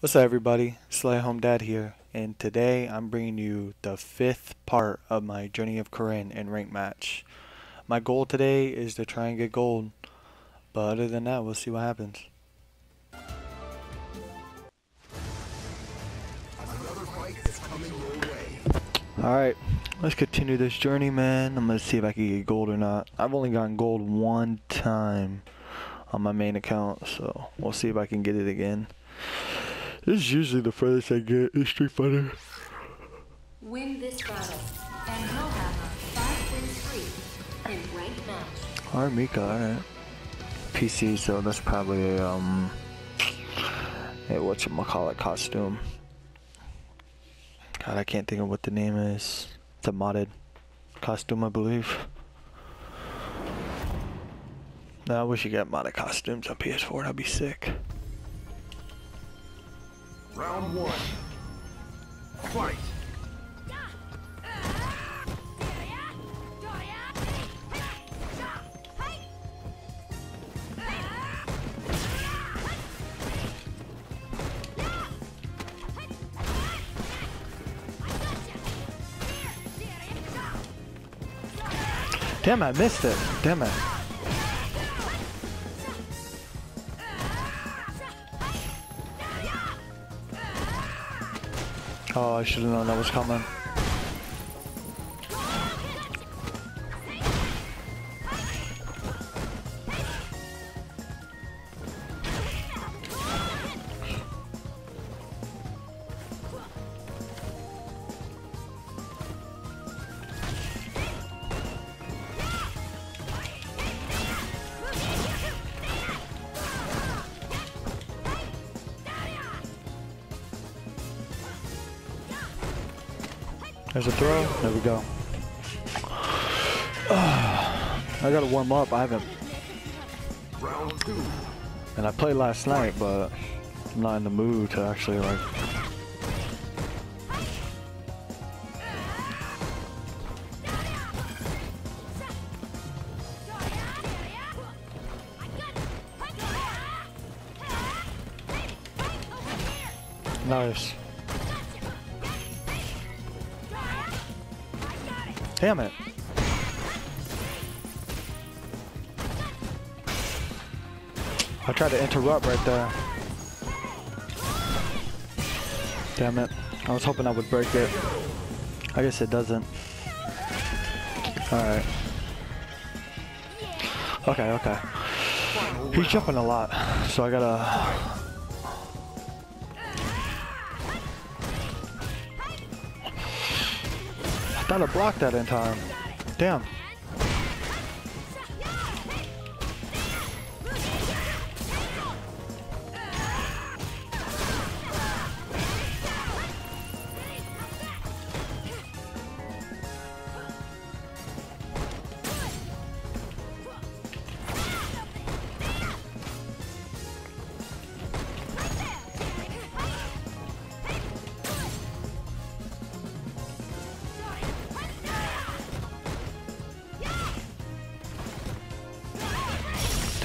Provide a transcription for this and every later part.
What's up everybody, Slay Home Dad here, and today I'm bringing you the fifth part of my Journey of Karin in rank match. My goal today is to try and get gold, but other than that, we'll see what happens. Alright, let's continue this journey man. I'm gonna see if I can get gold or not. I've only gotten gold one time on my main account, so we'll see if I can get it again. This is usually the furthest I get in Street Fighter. Win this battle, and you'll have a five-win streak in ranked match. Alright, Mika, alright. PC, so that's probably a, um, a whatchamacallit costume. God, I can't think of what the name is. It's a modded costume, I believe. Now, I wish you got modded costumes on PS4, that'd be sick. Round one. Fight! Damn, I missed it. Damn it. Oh, I should have known that was coming. There's a throw. There we go. I gotta warm up. I haven't. Round two. And I played last night, but I'm not in the mood to actually like. Nice. Damn it. I tried to interrupt right there. Damn it. I was hoping I would break it. I guess it doesn't. Alright. Okay, okay. He's jumping a lot, so I gotta... I blocked that in time. Damn.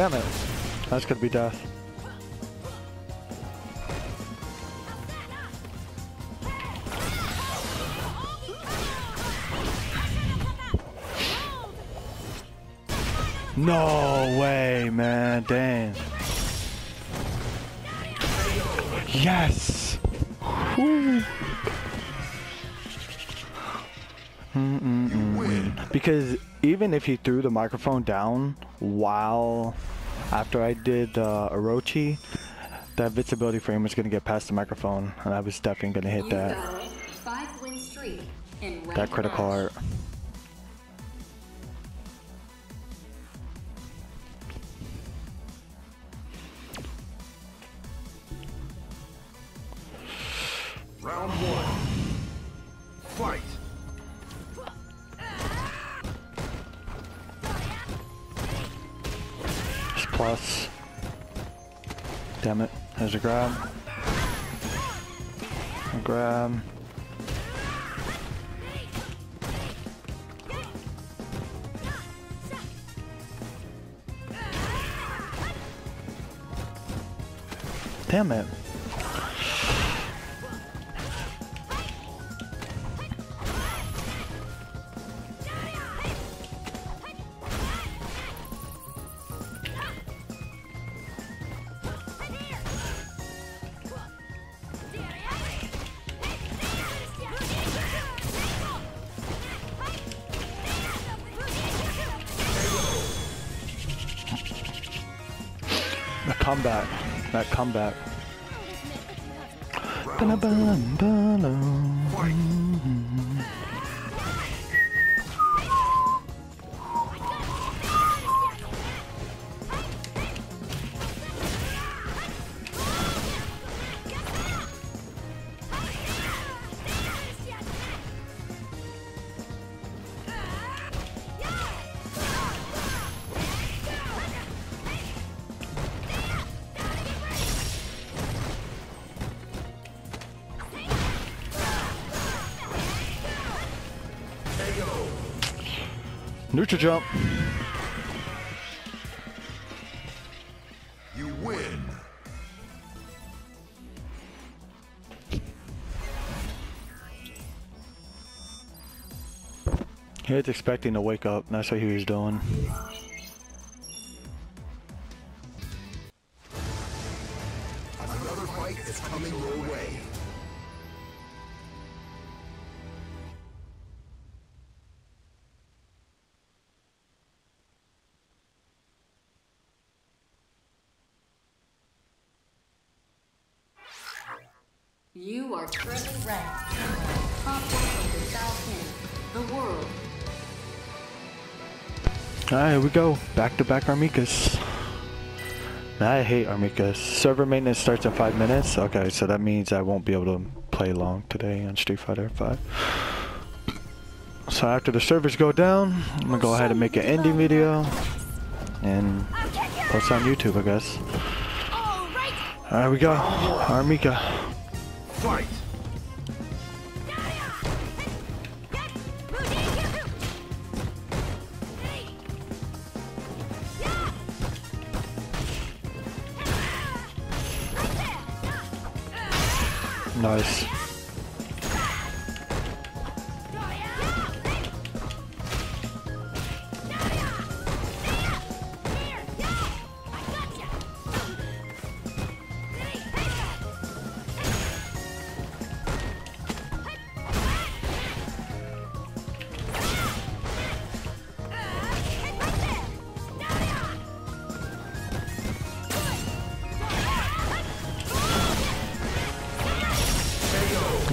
Damn it. That's gonna be death. No way, man. Dang. Yes. Mm -mm -mm. Because even if he threw the microphone down while after I did uh, Orochi, that visibility frame was gonna get past the microphone, and I was definitely gonna hit You that five-win in that critical match. art. Round one. Fight! Plus. Damn it. There's a grab. A grab. Damn it. Comeback. That comeback. KO. Neutral jump. You win. He was expecting to wake up. And that's what he was doing. You are currently ranked top one of the South End, the world. Alright, here we go. Back to back R. Mikas. I hate R. Mikas. Server maintenance starts in five minutes. Okay, so that means I won't be able to play long today on Street Fighter 5. So after the servers go down, I'm gonna go ahead and make an ending video and post on YouTube, I guess. Alright, we go. R. Mika. Fight. Nice.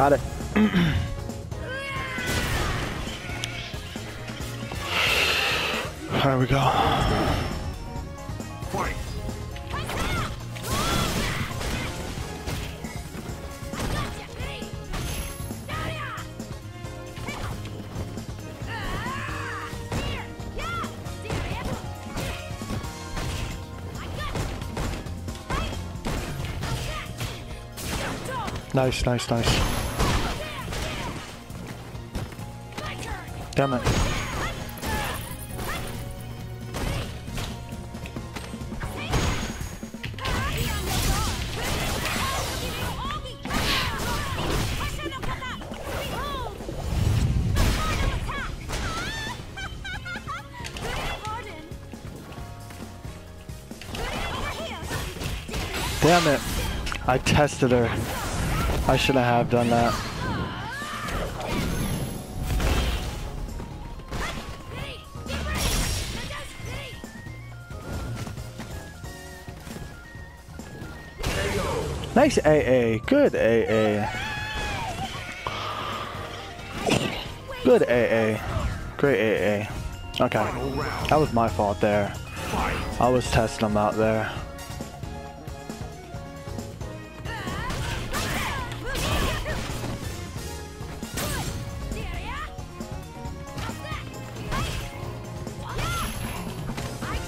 Got it. Here we go. Fight. Nice, nice, nice. Damn it. Damn it. I tested her. I shouldn't have done that. Nice AA. Good AA. Good AA. Great AA. Okay. That was my fault there. I was testing them out there.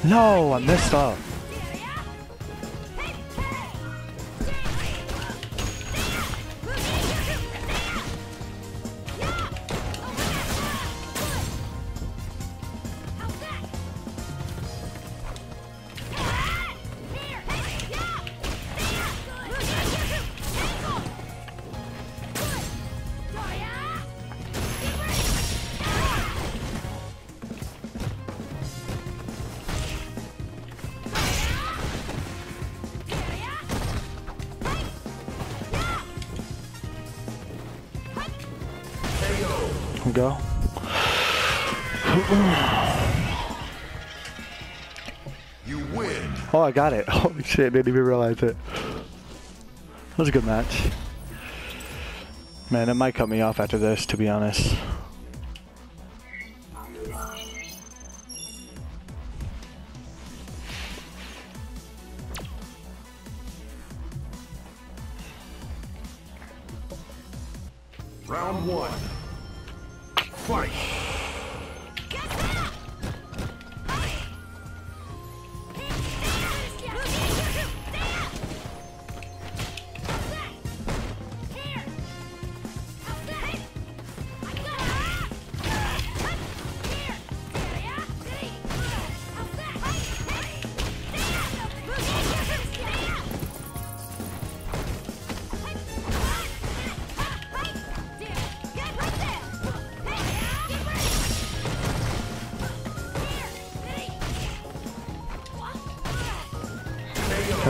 No, I messed up. Go. You win. Oh, I got it. Holy shit, didn't even realize it. That was a good match. Man, it might cut me off after this, to be honest. Round one. Fight.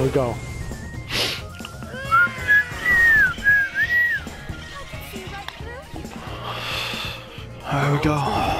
Here we go. Here we go.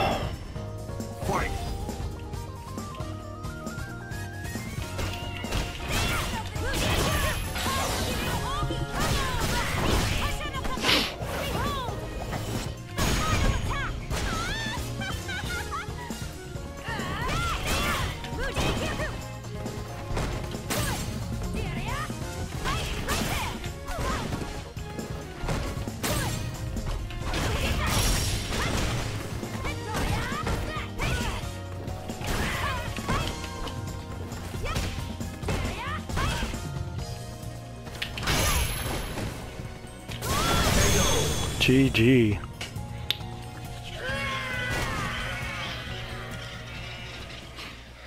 GG.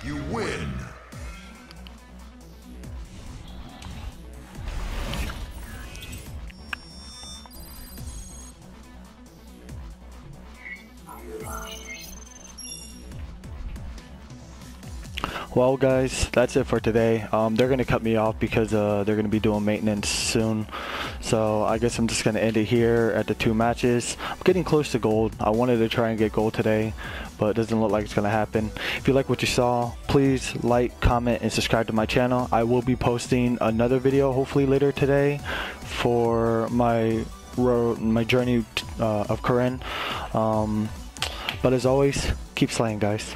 You win. Well, guys, that's it for today. Um, they're gonna cut me off because uh, they're gonna be doing maintenance soon. So I guess I'm just gonna end it here at the two matches. I'm getting close to gold. I wanted to try and get gold today, but it doesn't look like it's gonna happen. If you like what you saw, please like, comment, and subscribe to my channel. I will be posting another video hopefully later today for my road, my journey uh, of Karin. Um, but as always, keep slaying, guys.